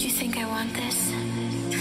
Do you think I want this?